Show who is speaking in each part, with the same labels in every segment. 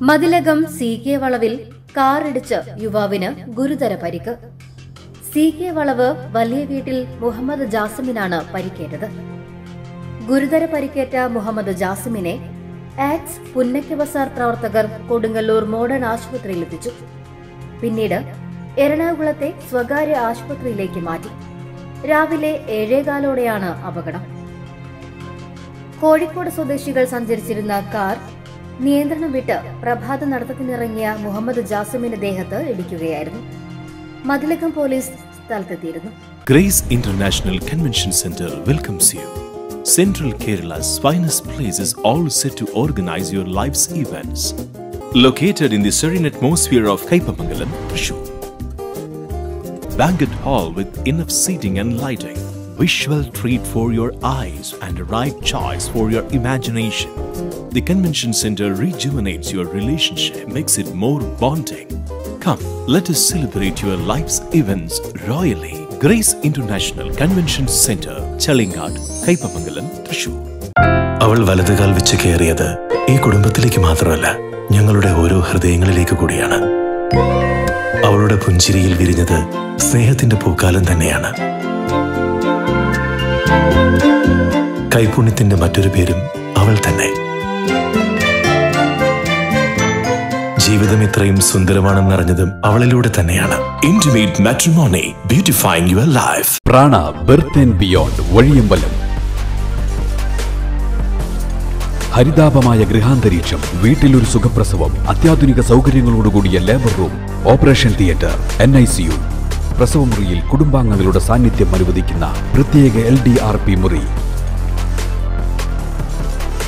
Speaker 1: Mathilakam C K വളവിൽ കാറിടിച്ച് യുവാവിന് ഗുരുതര പരിക്ക്. സി കെ വളവ് വലിയ വീട്ടിൽ മുഹമ്മദ് ജാസിമിനാണ് പരിക്കേറ്റത്. ഗുരുതര പരിക്കേറ്റ മുഹമ്മദ് ജാസിമിനെ ആക്സ് പുന്നയ്ക്ക് ബസാർ പ്രവർത്തകർ കൊടുങ്ങല്ലൂർ മോഡേൺ ആശുപത്രിയിൽ എത്തിച്ചു. പിന്നീട് എറണാകുളത്തെ സ്വകാര്യ ആശുപത്രിയിലേക്ക് മാറ്റി. രാവിലെ ഏഴേകാലോടെയാണ് അപകടം. കോഴിക്കോട് സ്വദേശികൾ സഞ്ചരിച്ചിരുന്ന കാർ നിയന്ത്രണം വിട്ട് പ്രഭാത നടത്തത്തിനിറങ്ങിയ മുഹമ്മദ് ജാസിമിന്റെ ദേഹത്ത് ഇടിക്കുകയായിരുന്നു. Mathilakam police സ്ഥലത്തെത്തിയിരുന്നു.
Speaker 2: Grace international convention centre welcomes you. Central Kerala's finest places all set to organise your life events. Located in the serene atmosphere of Kaipamangalam Thrissur banquet hall with enough seating and lighting Visual treat for your eyes and a right choice for your imagination. The convention center rejuvenates your relationship, makes it more bonding. Come, let us celebrate your life's events royally. Grace International Convention Center, Chalingad, Kaipamangalam, Trishur.
Speaker 3: അവൾ വലതുകാൽ വെച്ച് കയറിയത് ഈ കുടുംബത്തിലേക്ക് മാത്രമല്ല ഞങ്ങളുടെ ഓരോ ഹൃദയങ്ങളിലേക്ക് കൂടിയാണ് അവളുടെ പുഞ്ചിരിയിൽ വിരിഞ്ഞത് സ്നേഹത്തിന്റെ പൂക്കാലം തന്നെയാണ് കൈപുണ്യത്തിന്റെ മറ്റൊരു പേരും അവൾ തന്നെ. ജീവിതം ഇത്രയും സുന്ദരമാണെന്നറിഞ്ഞതും അവളിലൂടെ തന്നെയാണ്.
Speaker 2: Intimate matrimony beautifying your life
Speaker 4: Prana birth and beyond Vazhiyambalam. ഹരിതാപമായ ഗൃഹാന്തരീക്ഷം വീട്ടിലൊരു സുഖപ്രസവം അത്യാധുനിക സൗകര്യങ്ങളോടുകൂടിയ labour room operation theatre N I C U പ്രസവമുറിയിൽ കുടുംബാംഗങ്ങളുടെ സാന്നിധ്യം അനുവദിക്കുന്ന പ്രത്യേക എൽ ഡി ആർ പി മുറി.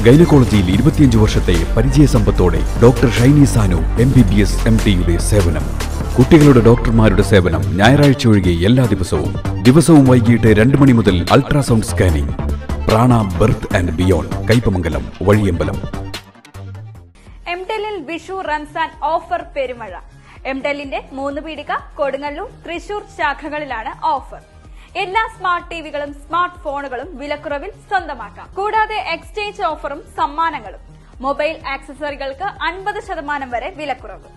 Speaker 4: ഗൈനക്കോളജിയിൽ ഇരുപത്തിയഞ്ച് വർഷത്തെ പരിചയസമ്പത്തോടെ doctor Shiny Sanu M B B S M ടിയുടെ സേവനം. കുട്ടികളുടെ ഡോക്ടർമാരുടെ സേവനം ഞായറാഴ്ച ഒഴികെ എല്ലാ ദിവസവും. ദിവസവും വൈകിട്ട് രണ്ട് മണി മുതൽ ultrasound scanning. Prana birth and beyond. Kaipamangalam Vazhiyambalam.
Speaker 5: എംടെലിൽ Vishu Ramzan offer പെരുമഴ. എംടെലിന്റെ മൂന്ന് പീടിക കൊടുങ്ങല്ലൂർ തൃശൂർ ശാഖകളിലാണ് ഓഫർ. എല്ലാ സ്മാർട്ട് ടിവികളും സ്മാർട്ട് ഫോണുകളും വിലക്കുറവിൽ സ്വന്തമാക്കാം. കൂടാതെ എക്സ്ചേഞ്ച് ഓഫറും സമ്മാനങ്ങളും. മൊബൈൽ ആക്സസറികൾക്ക് അൻപത് ശതമാനം വരെ വിലക്കുറവ്.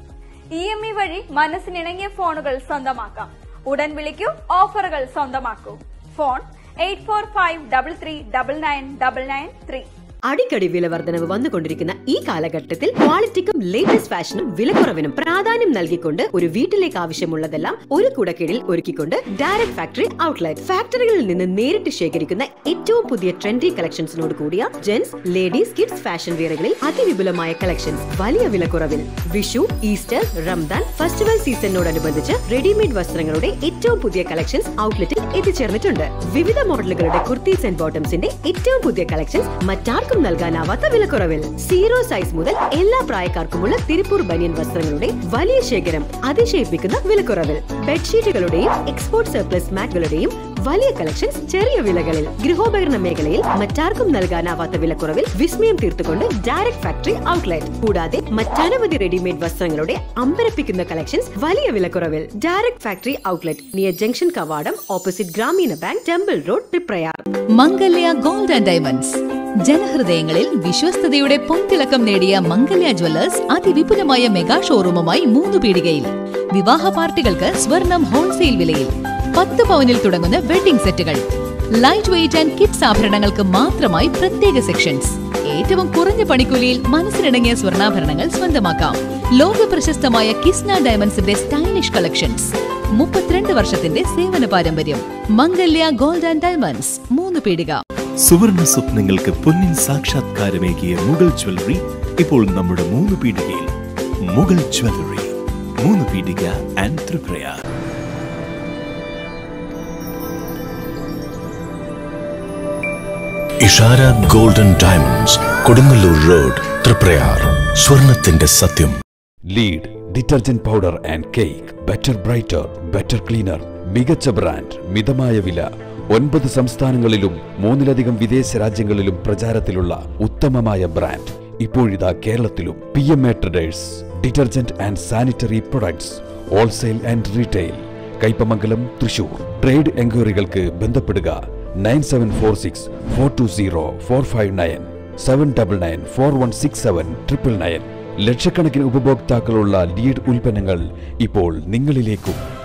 Speaker 5: ഇ എം ഇ വഴി മനസ്സിനിണങ്ങിയ ഫോണുകൾ സ്വന്തമാക്കാം. ഉടൻ വിളിക്കൂ ഓഫറുകൾ സ്വന്തമാക്കൂ. Phone eight four five double three double nine double nine three.
Speaker 6: അടിക്കടി വില വർധനവ് വന്നുകൊണ്ടിരിക്കുന്ന ഈ കാലഘട്ടത്തിൽ ക്വാളിറ്റിക്കും ലേറ്റസ്റ്റ് ഫാഷനും വിലക്കുറവിനും പ്രാധാന്യം നൽകിക്കൊണ്ട് ഒരു വീട്ടിലേക്ക് ആവശ്യമുള്ളതെല്ലാം ഒരു കുടക്കീഴിൽ ഒരുക്കിക്കൊണ്ട് ഡയറക്ട് ഫാക്ടറി ഔട്ട്ലെറ്റ് ഫാക്ടറികളിൽ നിന്ന് നേരിട്ട് ശേഖരിക്കുന്ന ഏറ്റവും പുതിയ ട്രെൻഡി കളക്ഷൻസിനോട് കൂടിയ ജെന്റ്സ് ലേഡീസ് കിഡ്സ് ഫാഷൻ വെയറുകളിൽ അതിവിപുലമായ കളക്ഷൻ വലിയ വിലക്കുറവിൽ വിഷു ഈസ്റ്റർ റംദാൻ ഫെസ്റ്റിവൽ സീസണിനോടനുബന്ധിച്ച് റെഡിമെയ്ഡ് വസ്ത്രങ്ങളുടെ ഏറ്റവും പുതിയ കളക്ഷൻസ് ഔട്ട്ലെറ്റിൽ എത്തിച്ചേർന്നിട്ടുണ്ട്. വിവിധ മോഡലുകളുടെ കുർത്തീസ് ആൻഡ് ബോട്ടംസിന്റെ ഏറ്റവും പുതിയ കളക്ഷൻസ് മറ്റാർക്കും നൽകാനാവാത്ത വിലക്കുറവിൽ സീറോ സൈസ് മുതൽ എല്ലാ പ്രായക്കാർക്കുമുള്ള തിരുപ്പൂർ ബനിയൻ വസ്ത്രങ്ങളുടെ വലിയ ശേഖരം അതിശയിപ്പിക്കുന്ന വിലക്കുറവിൽ. ബെഡ്ഷീറ്റുകളുടെയും എക്സ്പോർട്ട് സർപ്ലസ് മാറ്റുകളുടെയും വലിയ കളക്ഷൻസ് ചെറിയ വിലകളിൽ. ഗൃഹോപകരണ മേഖലയിൽ മറ്റാർക്കും നൽകാനാവാത്ത വിലക്കുറവിൽ വിസ്മയം തീർത്തുകൊണ്ട് ഡയറക്ട് ഫാക്ടറി ഔട്ട്ലെറ്റ് കൂടാതെ മറ്റനവധി റെഡിമെയ്ഡ് വസ്ത്രങ്ങളുടെ അമ്പരപ്പിക്കുന്ന കളക്ഷൻസ് വലിയ വിലക്കുറവിൽ. Direct factory outlet near junction കവാടം opposite Grameena bank temple road Triprayar
Speaker 7: Mangalya Gold and Diamonds ജനഹൃദയങ്ങളിൽ വിശ്വസ്തയുടെ പൊൻതിളക്കം നേടിയ മംഗല്യ ജ്വല്ലേഴ്സ് അതിവിപുലമായ മെഗാ ഷോറൂമുമായി മൂന്ന് പീടികയിൽ. വിവാഹ പാർട്ടികൾക്ക് സ്വർണം ഹോൾസെയിൽ വിലയിൽ. പത്ത് പവനിൽ തുടങ്ങുന്ന വെഡിംഗ് സെറ്റുകൾ. ലൈറ്റ് വെയിറ്റ് ആൻഡ് കിഡ്സ് ആഭരണങ്ങൾക്ക് മാത്രമായി പ്രത്യേക സെക്ഷൻസ്. ഏറ്റവും കുറഞ്ഞ പണിക്കൂലിയിൽ മനസ്സിനിണങ്ങിയ സ്വർണാഭരണങ്ങൾ സ്വന്തമാക്കാം. ലോക പ്രശസ്തമായ കിസ്ന ഡയമണ്ട്സിന്റെ സ്റ്റൈലിഷ് കളക്ഷൻസ്. മുപ്പത്തിരണ്ട് വർഷത്തിന്റെ സേവന പാരമ്പര്യം. Mangalya Gold and Diamonds. Moonupeedika.
Speaker 2: സുവർണ സ്വപ്നങ്ങൾക്ക് പൊന്നിൻ സാക്ഷാത്കാരമേകിയ മുഗൾ ജ്വല്ലറി ഇപ്പോൾ നമ്മുടെ മൂന്ന് പീടികയിൽ. Mughal jewellery Moonnupeedika and Triprayar
Speaker 3: Ishara golden diamonds Kodungallur road Triprayar സ്വർണത്തിന്റെ സത്യം.
Speaker 4: Lead detergent powder and cake. Better brighter better cleaner. മികച്ച ബ്രാൻഡ് മിതമായ വില. ഒൻപത് സംസ്ഥാനങ്ങളിലും മൂന്നിലധികം വിദേശ രാജ്യങ്ങളിലും പ്രചാരത്തിലുള്ള ഉത്തമമായ ബ്രാൻഡ്. ഇപ്പോഴിതാ കേരളത്തിലും P M A traders detergent and sanitary products wholesale and retail Kaipamangalam Thrissur. Trade എൻക്വയറികൾക്ക് ബന്ധപ്പെടുക nine seven four six four two zero four five nine seven double nine four one six seven triple nine. ലക്ഷക്കണക്കിന് ഉപഭോക്താക്കളുള്ള lead ഉൽപ്പന്നങ്ങൾ ഇപ്പോൾ നിങ്ങളിലേക്കും